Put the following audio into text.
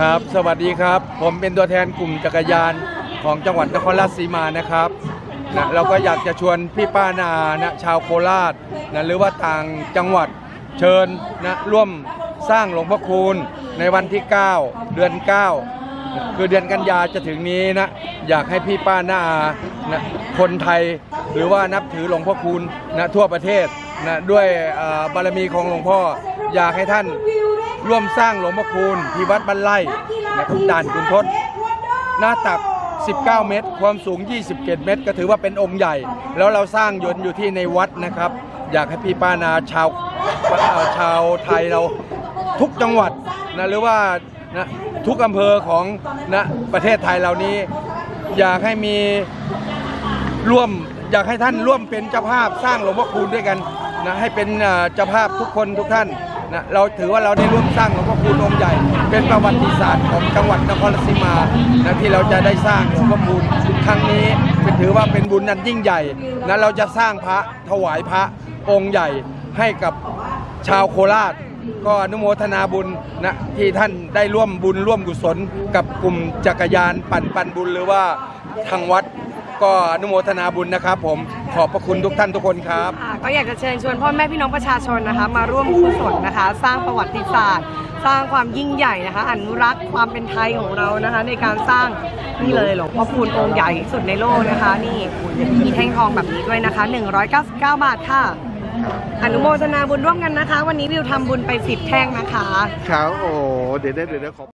ครับ สวัสดีครับ ผมเป็นตัวแทนกลุ่มจักรยานของจังหวัดนครราชสีมานะครับนะเราก็อยากจะชวนพี่ป้านานะชาวโคราชนะหรือว่าต่างจังหวัดเชิญนะร่วมสร้างหลวงพ่อคูณในวันที่ 9 เดือน 9 คือเดือนกันยาจะถึงนี้นะ อยากให้พี่ป้านานะคนไทยหรือว่านับถือหลวงพ่อคูณนะทั่วประเทศนะด้วยบารมีของหลวงพ่ออยากให้ท่าน ร่วมสร้างหลวงพ่อคูณที่วัดบ้านไร่นะครับด่านคุณทศหน้าตัก 19 เมตร ความสูง 27 เมตร ก็ถือว่าเป็นองค์ใหญ่ แล้วเราสร้างยนต์อยู่ที่ในวัดนะครับ อยากให้พี่ป้านาชาวชาวไทยเราทุกจังหวัดนะหรือว่านะทุกอำเภอของนะประเทศไทยเหล่านี้ อยากให้มีร่วมอยากให้ท่านร่วมเป็นเจ้าภาพสร้างหลวงพ่อคูณด้วยกัน นะให้เป็นเจ้าภาพทุกคนทุกท่านนะเราถือว่าเราได้ร่วมสร้างหลวงพ่อคูณองค์ใหญ่ เป็นประวัติศาสตร์ของจังหวัดนครราชสีมานะที่เราจะได้สร้างหลวงพ่อคูณครั้งนี้เป็นถือว่าเป็นบุญนันยิ่งใหญ่นะเราจะสร้างพระถวายพระองค์ใหญ่ให้กับชาวโคราช ก็อนุโมทนาบุญนะที่ท่านได้ร่วมบุญร่วมกุศล กับกลุ่มจักรยานปั่นปันบุญหรือว่าทางวัด ก็อนุโมทนาบุญนะครับ ผมขอบพระคุณทุกท่านทุกคนครับ ค่ะก็อยากจะเชิญชวนพ่อแม่พี่น้องประชาชนนะคะ มาร่วมกุศลนะคะ สร้างประวัติศาสตร์ สร้างความยิ่งใหญ่นะคะ อนุรักษ์ความเป็นไทยของเรานะคะ ในการสร้างนี่เลยหลวงพ่อคูณองค์ใหญ่ที่สุดในโลกนะคะ นี่มีแท่งทองแบบนี้ด้วยนะคะ 199 บาทค่ะ อนุโมทนาบุญร่วมกันนะคะ วันนี้วิวทำบุญไป10แท่งนะคะ ครับ โอ้ เดี๋ยวเดี๋ยวเดี๋ยวขอ